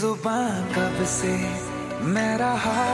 ज़ुबान कब से मैं रहा